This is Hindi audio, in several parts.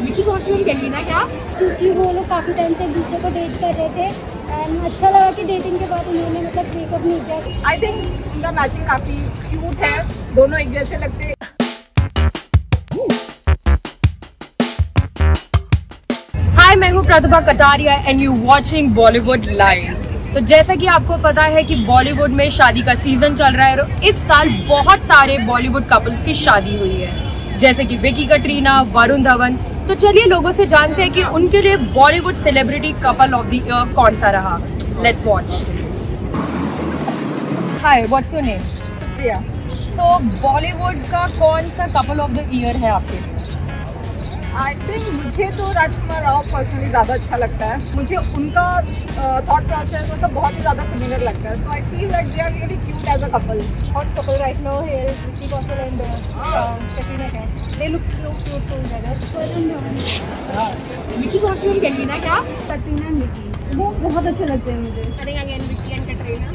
विकी कौशल कैलीना क्या? क्योंकि वो लोग काफ़ी टाइम से एक दूसरे को डेट कर रहे थे एंड अच्छा लगा कि डेटिंग के बाद उन्होंने मतलब ब्रेकअप नहीं किया। आई थिंक उनका मैचिंग काफ़ी क्यूट है। दोनों एक जैसे लगते हैं। हाय मैं हूँ Pratibha Kataria and you watching Bollywood live तो जैसा कि आपको पता है कि बॉलीवुड में शादी का सीज़न चल रहा है और इस साल बहुत सारे बॉलीवुड कपल्स की शादी हुई है। जैसे कि विकी कटरीना वरुण धवन। तो चलिए लोगों से जानते हैं कि उनके लिए Bollywood celebrity couple of the year कौन सा रहा? Let's watch hi what's your name Supriya. So Bollywood का कौन सा कपल ऑफ़ द ईयर है आपके? आई थिंक मुझे तो राजकुमार राव पर्सनली ज़्यादा अच्छा लगता है। मुझे उनका थॉट प्रोसेस वो सब बहुत ही ज़्यादा सिमिलर लगता है। So I feel that they are really cute as a couple hot couple right now here Vicky Kaushal and Katrina Kaif they look so cute together Varun Dhawan Vicky Kaushal कैलीना क्या कैटरीना एंड विकी वो बहुत अच्छे लगते हैं मुझे think again Vicky and Katrina.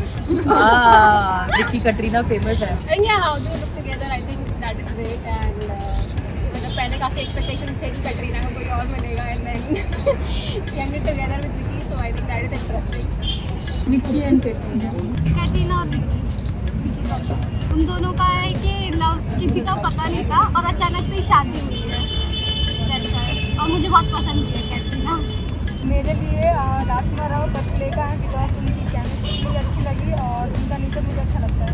हाँ विकी कटरीना फ़ेमस है yeah, how they look together, I think that is great. And uh, मतलब पहले काफ़ी expectations थे कि कटरीना को कोई और मिलेगा and then he ended together with Vicky, so I think that is interesting. Vicky and Katrina Katrina और विकी विकी उन दोनों का है कि किसी का पता नहीं था और अचानक से शादी हुई है। और मुझे बहुत पसंद भी है कैटरीना। मेरे लिए राजकुमार राव पतले का है बिकॉज़ उनकी केमिस्ट्री अच्छी लगी और उनका नेचर मुझे अच्छा लगता है।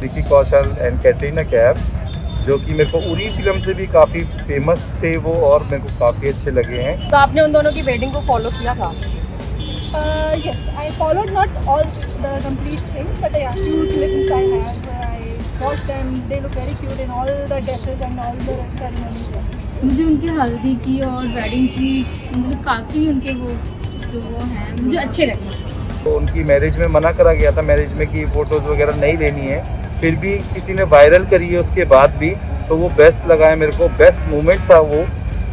विकी कौशल एंड कैटरीना कैफ जो कि मेरे को उरी फ़िल्म से भी काफ़ी फ़ेमस थे वो और मेरे को काफ़ी अच्छे लगे हैं। तो आपने उन दोनों की वेडिंग को फॉलो किया था? Uh, yes, I followed not all the complete things, but yeah, few clips I watched them. They look very cute in all the dresses and all the ceremonies. मुझे उनके हल्दी की और वेडिंग की मतलब काफ़ी उनके वो जो वो हैं मुझे अच्छे लगे तो उनकी मैरिज में मना करा गया था मैरिज में कि फ़ोटोज़ वगैरह नहीं लेनी है फिर भी किसी ने वायरल करी है उसके बाद भी तो वो बेस्ट लगा है मेरे को बेस्ट मोमेंट था वो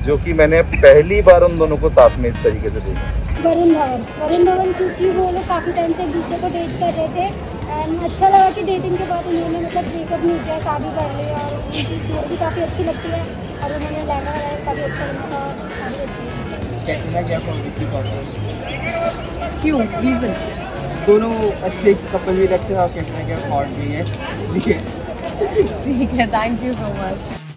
जो कि मैंने पहली बार उन दोनों को साथ में इस तरीके से देखा। वरुण धवन। वरुण धवन क्योंकि वो लोग काफ़ी टाइम से एक दूसरे को डेट कर रहे थे एंड अच्छा लगा कि डेटिंग के बाद उन्होंने मतलब ब्रेकअप नहीं किया शादी कर ली और उनकी जोड़ भी काफ़ी अच्छी लगती है और उन्होंने लहंगा वगैरह काफ़ी अच्छा बना था काफ़ी अच्छी क्यों रीजन दोनों अच्छे कपल भी लगते हैं और हॉट भी है। ठीक है थैंक यू सो मच